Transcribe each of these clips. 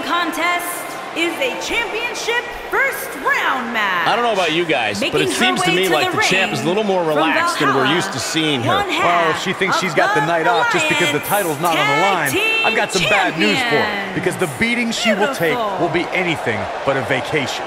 contest is a championship first round match. I don't know about you guys, Making but it seems to me to like the the, champ is a little more relaxed than we're used to seeing her. one half Well, she thinks she's got the night off just because the title's not on the line. I've got some bad news for her. Because the beating she will take will be anything but a vacation.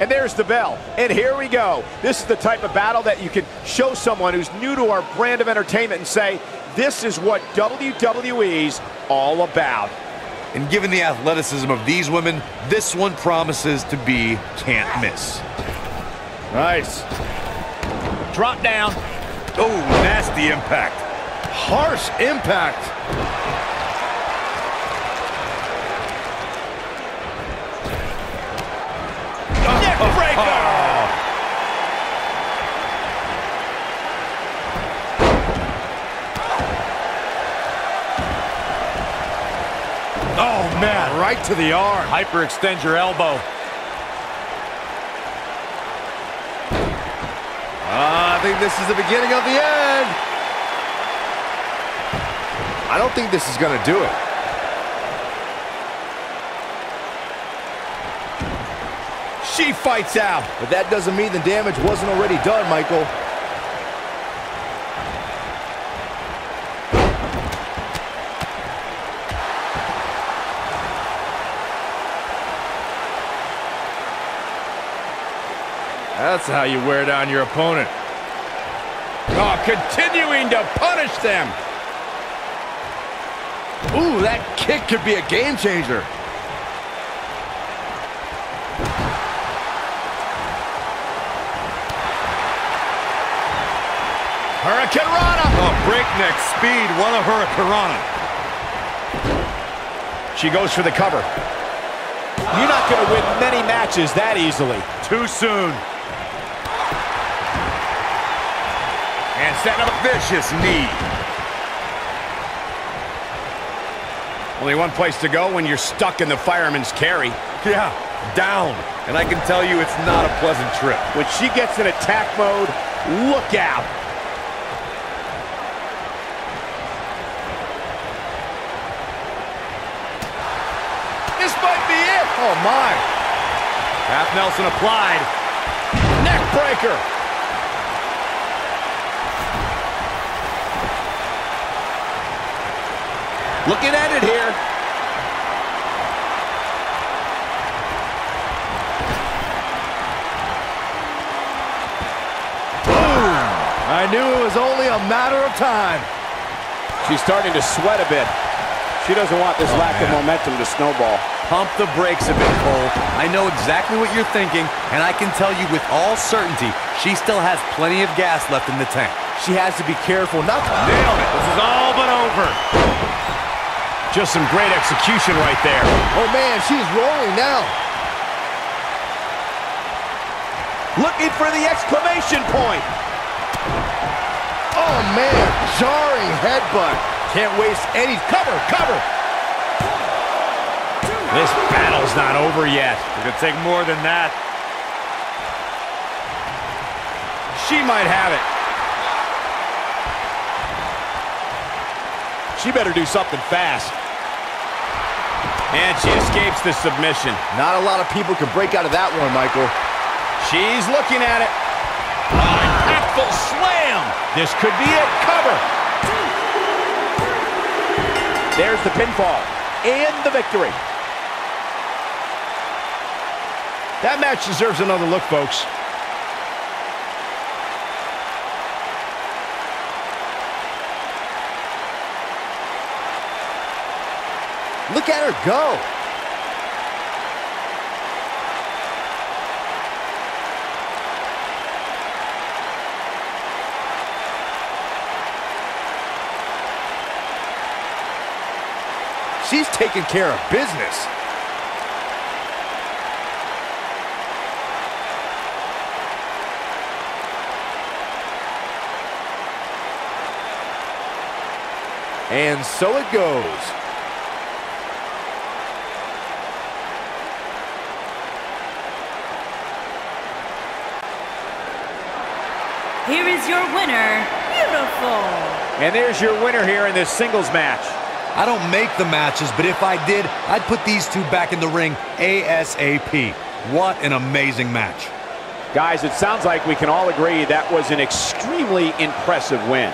And there's the bell. And here we go. This is the type of battle that you can show someone who's new to our brand of entertainment and say, this is what WWE's all about. And given the athleticism of these women, this one promises to be can't miss. Nice. Drop down. Oh, nasty impact. Harsh impact. Neck breaker. Oh, man, right to the arm. Hyperextend your elbow. Ah, I think this is the beginning of the end. I don't think this is going to do it. She fights out. But that doesn't mean the damage wasn't already done, Michael. That's how you wear down your opponent. Oh, continuing to punish them. Ooh, that kick could be a game changer. Hurricanrana. Oh, breakneck speed, what a hurricanrana. She goes for the cover. You're not going to win many matches that easily. Too soon. And setting up a Vicious knee. Only one place to go when you're stuck in the fireman's carry. Yeah, down. And I can tell you it's not a pleasant trip. When she gets in attack mode, look out. Might be it. Oh, my. Half Nelson applied. Neck breaker. Looking at it here. I knew it was only a matter of time. She's starting to sweat a bit. She doesn't want this lack of momentum to snowball. Pump the brakes a bit, Cole. I know exactly what you're thinking, and I can tell you with all certainty, she still has plenty of gas left in the tank. She has to be careful not to... Nailed it. This is all but over. Just some great execution right there. Oh, man, she's rolling now. Looking for the exclamation point. Oh, man, jarring headbutt. Can't waste any... Cover, cover. This battle's not over yet. It could take more than that. She might have it. She better do something fast. And she escapes the submission. Not a lot of people can break out of that one, Michael. She's looking at it. Oh, impactful slam. This could be it. Cover. There's the pinfall and the victory. That match deserves another look, folks. Look at her go. She's taking care of business. And so it goes. Here is your winner, Beautiful. And there's your winner here in this singles match. I don't make the matches, but if I did, I'd put these two back in the ring ASAP. What an amazing match. Guys, it sounds like we can all agree that was an extremely impressive win.